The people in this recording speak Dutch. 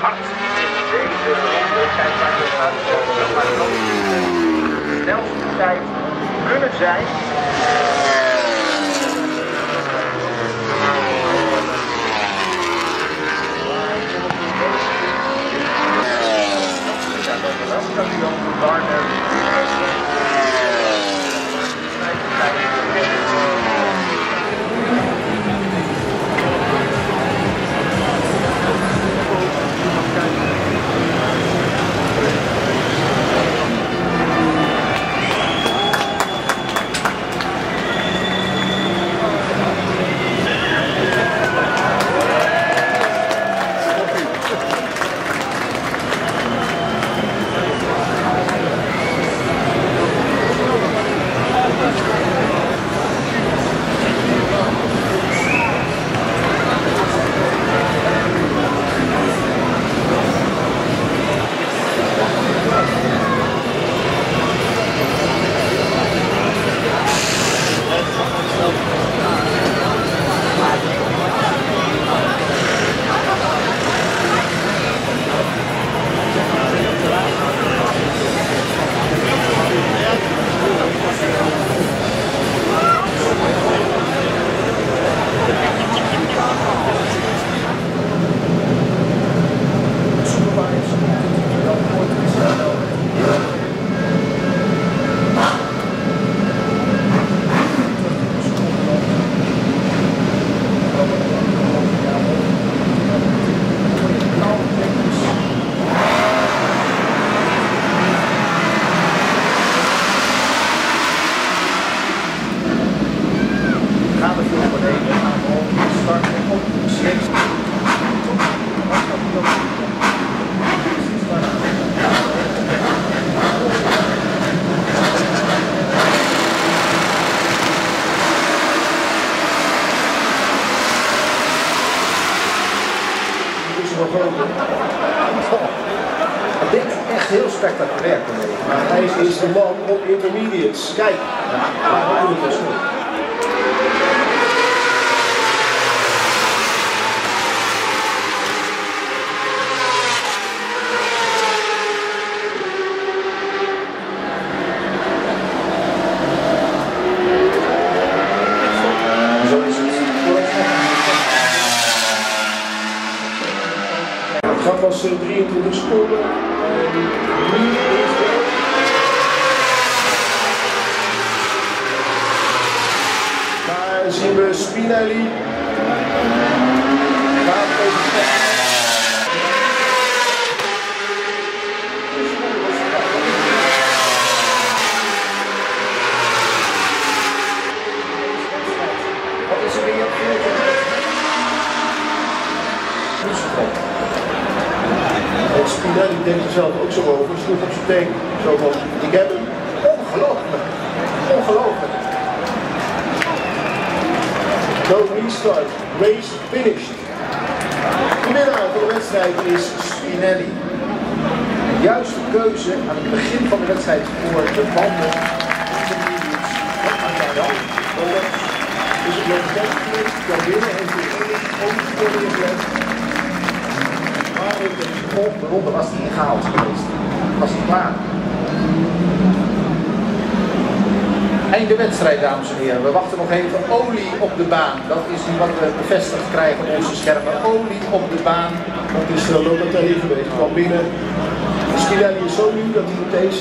hard in deze ronde. Kijk waar de snelste tijd kunnen zijn. Kampioen Garner. Gaan Dit is echt heel spectaculair collega. Maar hij is de man op intermediates. Kijk goed. Zo is het. Als 23 seconden. En nu is het. Daar zien we Spinelli. Wat is er weer? En Spinelli denkt er zelf ook zo over. Sloeg op zijn teen. Zo van, ik heb hem. Ongelooflijk. Ongelooflijk. No restart. Race finished. De winnaar de wedstrijd is Spinelli. De juiste keuze aan het begin van de wedstrijd voor de banden. dan? Dus het loopt net geweest. Kan winnen heeft hij ook voor de gelegd. Maar volgende ronde was hij ingehaald geweest. Was hij klaar. Einde wedstrijd, dames en heren. We wachten nog even olie op de baan. Dat is nu wat we bevestigd krijgen op onze schermen. Olie op de baan. Dat is de Locatelli geweest. Kwam binnen. Spinelli is zo nieuw dat hij deze